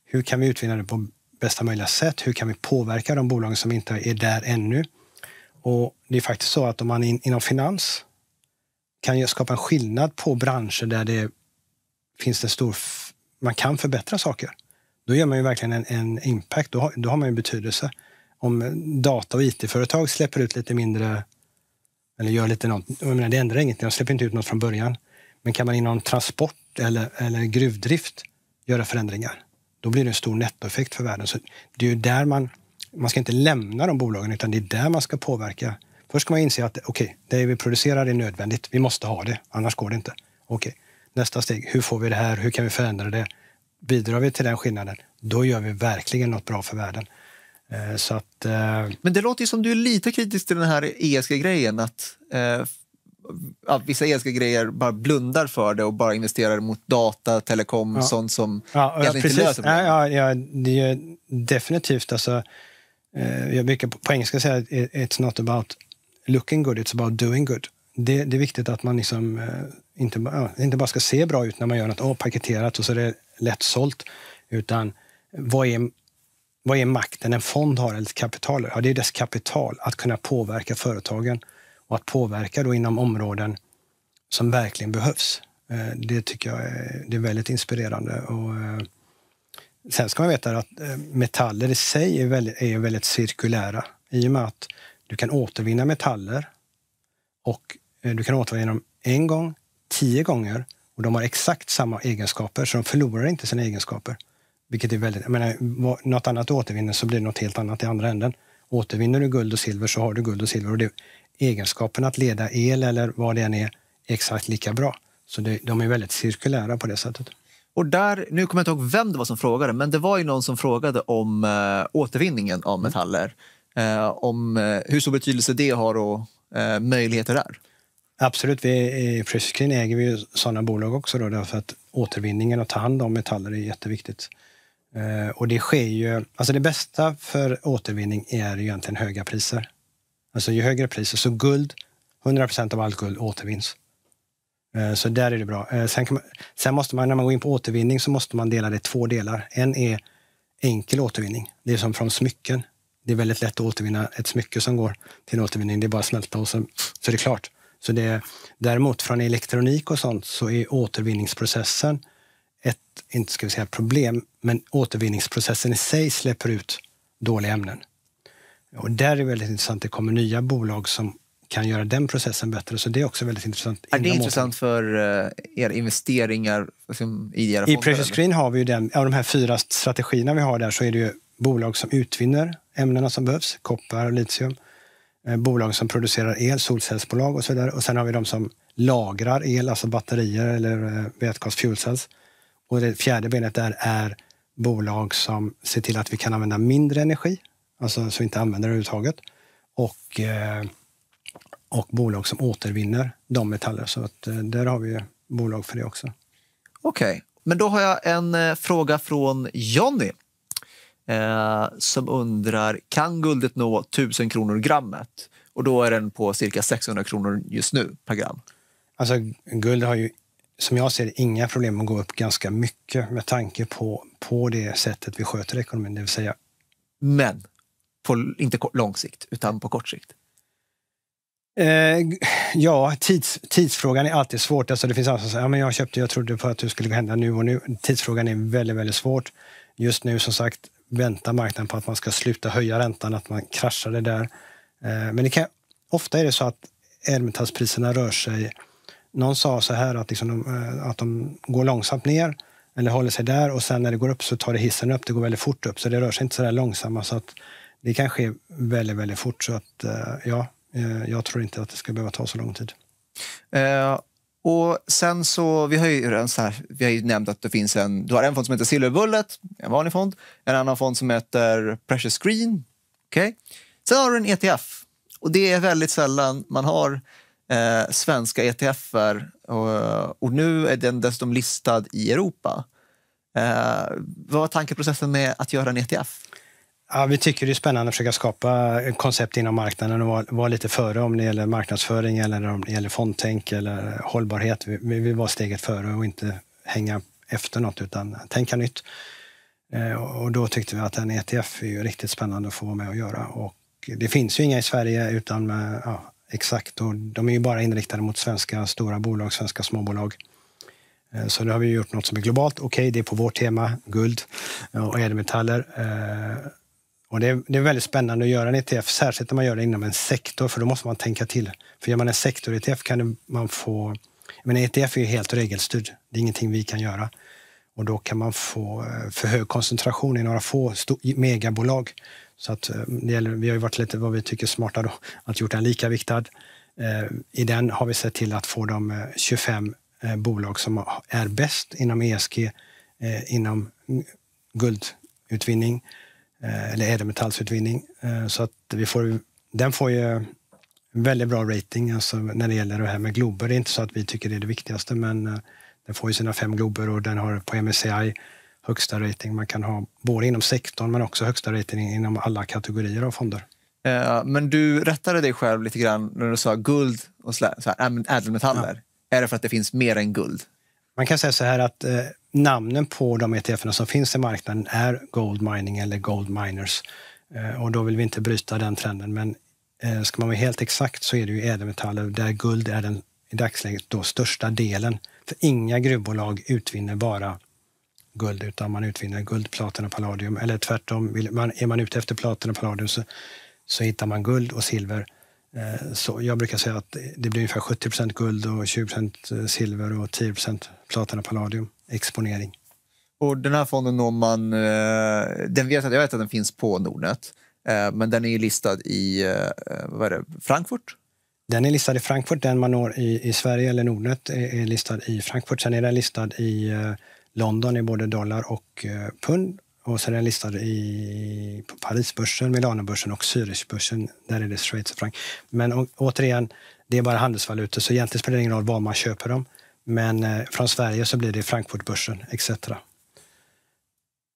Hur kan vi utvinna det på bästa möjliga sätt? Hur kan vi påverka de bolag som inte är där ännu? Och det är faktiskt så att om man in, inom finans kan skapa en skillnad på branscher där det finns en stor... Man kan förbättra saker. Då gör man ju verkligen en, en impact. Då har, då har man ju betydelse om data och it-företag släpper ut lite mindre eller gör lite något. Jag menar, det ändrar ingenting, de släpper inte ut något från början. Men kan man inom transport eller, eller gruvdrift göra förändringar, då blir det en stor nettoeffekt för världen. Så det är ju där man, man ska inte lämna de bolagen, utan det är där man ska påverka. Först ska man inse att okej, okay, det vi producerar är nödvändigt. Vi måste ha det, annars går det inte. Okej, okay. nästa steg, hur får vi det här? Hur kan vi förändra det? Bidrar vi till den skillnaden, då gör vi verkligen något bra för världen. Eh, så att, eh, Men det låter ju som du är lite kritisk till den här ESG-grejen. Att, eh, att vissa ESG-grejer bara blundar för det och bara investerar mot data, telekom, ja. sånt som ja, ja, inte löser det. Ja, ja, det är definitivt. Alltså, jag brukar på engelska säga att it's not about looking good, it's about doing good. Det, det är viktigt att man liksom, inte, inte bara ska se bra ut när man gör något oh, paketerat och så är det lätt sålt. Utan vad är, vad är makten en fond har, eller ett kapital? Ja, det är dess kapital, att kunna påverka företagen och att påverka då inom områden som verkligen behövs. Eh, det tycker jag är, det är väldigt inspirerande. Och, eh, sen ska man veta att eh, metaller i sig är väldigt, är väldigt cirkulära i och med att du kan återvinna metaller och du kan återvinna dem en gång, tio gånger och de har exakt samma egenskaper så de förlorar inte sina egenskaper. Vilket är väldigt, jag menar, något annat återvinner så blir det något helt annat i andra änden. Återvinner du guld och silver så har du guld och silver och det, egenskapen att leda el eller vad det än är, är exakt lika bra. Så det, de är väldigt cirkulära på det sättet. Och där, nu kommer jag inte ihåg vem det var som frågade, men det var ju någon som frågade om äh, återvinningen av metaller. Äh, om äh, hur stor betydelse det har och äh, möjligheter där. Absolut, vi, i Clean äger vi sådana bolag också då, därför att återvinningen och ta hand om metaller är jätteviktigt. Eh, och det sker ju, alltså det bästa för återvinning är ju egentligen höga priser. Alltså ju högre priser, så guld, 100% av allt guld återvinns. Eh, så där är det bra. Eh, sen, man, sen, måste man, när man går in på återvinning, så måste man dela det i två delar. En är enkel återvinning. Det är som från smycken. Det är väldigt lätt att återvinna ett smycke som går till en återvinning. Det är bara att smälta och så, så är det klart. Så det, däremot från elektronik och sånt så är återvinningsprocessen ett, inte ska vi säga problem, men återvinningsprocessen i sig släpper ut dåliga ämnen. Och där är det väldigt intressant. Det kommer nya bolag som kan göra den processen bättre. Så det är också väldigt intressant. Är det intressant för uh, era investeringar liksom, i era? I Precious Green har vi ju den, av de här fyra strategierna vi har där så är det ju bolag som utvinner ämnena som behövs, koppar och litium. Eh, bolag som producerar el, solcellsbolag och så vidare. Och sen har vi de som lagrar el, alltså batterier eller eh, vätgas fuel cells. Och det fjärde benet där är bolag som ser till att vi kan använda mindre energi, alltså så vi inte använder det överhuvudtaget. Och eh, och bolag som återvinner de metaller. Så att, eh, där har vi bolag för det också. Okej, okay. men då har jag en eh, fråga från Jonny eh, som undrar, kan guldet nå 1000 kronor grammet? Och då är den på cirka 600 kronor just nu per gram. Alltså guld har ju som jag ser inga problem att gå upp ganska mycket med tanke på, på det sättet vi sköter ekonomin, det vill säga. Men på, inte lång sikt, utan på kort sikt? Eh, ja, tids, tidsfrågan är alltid svårt. Alltså det finns alltså, ja, men jag köpte, jag trodde på att det skulle hända nu och nu. Tidsfrågan är väldigt, väldigt svårt. Just nu som sagt väntar marknaden på att man ska sluta höja räntan, att man kraschar det där. Eh, men det kan, ofta är det så att ädelmetallspriserna rör sig. Någon sa så här att, liksom de, eh, att de går långsamt ner eller håller sig där och sen när det går upp så tar det hissen upp. Det går väldigt fort upp så det rör sig inte så där långsamt. Så att det kan ske väldigt, väldigt fort. Så att eh, ja, eh, jag tror inte att det ska behöva ta så lång tid. Eh, och sen så, vi har ju så här, vi har ju nämnt att det finns en, du har en fond som heter Silver Bullet, en vanlig fond, en annan fond som heter Precious Green. Okay? Sen har du en ETF och det är väldigt sällan man har eh, svenska ETFer och, eh, och, nu är den dessutom listad i Europa. Eh, vad var tankeprocessen med att göra en ETF? Ja, vi tycker det är spännande att försöka skapa koncept inom marknaden och vara, vara lite före om det gäller marknadsföring eller om det gäller fondtänk eller hållbarhet. Vi, vi vill vara steget före och inte hänga efter något utan tänka nytt. Eh, och då tyckte vi att en ETF är ju riktigt spännande att få vara med och göra. Och det finns ju inga i Sverige utan med, ja, exakt, och de är ju bara inriktade mot svenska stora bolag, svenska småbolag. Eh, så nu har vi gjort något som är globalt. Okej, okay, det är på vårt tema, guld eh, och ädelmetaller. Eh, och det är, det, är, väldigt spännande att göra en ETF, särskilt när man gör det inom en sektor, för då måste man tänka till. För gör man en sektor-ETF kan man få... Men ETF är ju helt regelstyrd. Det är ingenting vi kan göra. Och då kan man få för hög koncentration i några få megabolag. Så att eh, det gäller, vi har ju varit lite vad vi tycker smarta då, att gjort den lika viktad. Eh, I den har vi sett till att få de 25 eh, bolag som är bäst inom ESG, inom guldutvinning, eller ädelmetallsutvinning. Så att vi får, den får ju väldigt bra rating alltså när det gäller det här med Glober. Det är inte så att vi tycker det är det viktigaste, men den får ju sina fem Glober och den har på MSCI högsta rating man kan ha, både inom sektorn men också högsta rating inom alla kategorier av fonder. Men du rättade dig själv lite grann när du sa guld och så här, ädelmetaller. Ja. Är det för att det finns mer än guld? Man kan säga så här att eh, namnen på de ETF som finns i marknaden är Gold Mining eller Gold Miners. Eh, och då vill vi inte bryta den trenden. Men eh, ska man vara helt exakt så är det ju ädelmetaller där guld är den i dagsläget då största delen. För inga gruvbolag utvinner bara guld utan man utvinner guld, platina, palladium. Eller tvärtom, vill man, är man ute efter platina och palladium så, så hittar man guld och silver. Eh, så jag brukar säga att det blir ungefär 70% guld och 20% silver och 10 platina palladium exponering. Och den här fonden når man, eh, den vet, jag vet att den finns på Nordnet, eh, men den är listad i vad är det, Frankfurt? Den är listad i Frankfurt, den man når i, i Sverige eller Nordnet är, är listad i Frankfurt. Sen är den listad i London i både dollar och pund och sen är den listad i, Parisbörsen, Milanobörsen och Zürichbörsen. Där är det schweizerfranc. Men å, återigen, det är bara handelsvalutor så egentligen spelar det ingen roll var man köper dem. Men eh, från Sverige så blir det Frankfurtbörsen etc.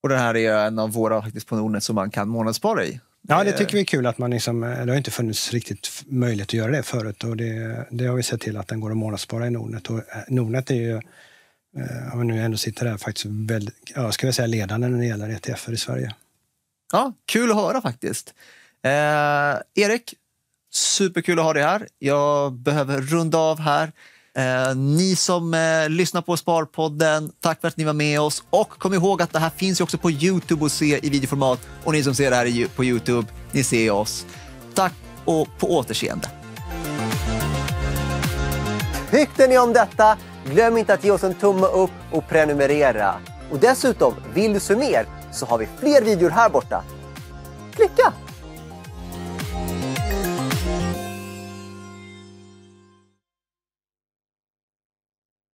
Och det här är en av våra faktiskt på Nordnet som man kan månadsspara i. Ja, det tycker vi är kul att man liksom, eh, det har inte funnits riktigt möjlighet att göra det förut och det, det har vi sett till att den går att månadsspara i Nordnet. Och eh, Nordnet är ju Eh, om vi nu ändå sitter där, faktiskt väldigt, ja, ska vi säga ledande när det gäller ETF i Sverige. Ja, kul att höra faktiskt. Eh, Erik, superkul att ha dig här. Jag behöver runda av här. Eh, ni som eh, lyssnar på Sparpodden, tack för att ni var med oss. Och kom ihåg att det här finns också på Youtube att se i videoformat. Och ni som ser det här på Youtube, ni ser oss. Tack och på återseende. Tyckte ni om detta? Glöm inte att ge oss en tumme upp och prenumerera. Och dessutom, vill du se mer så har vi fler videor här borta. Klicka!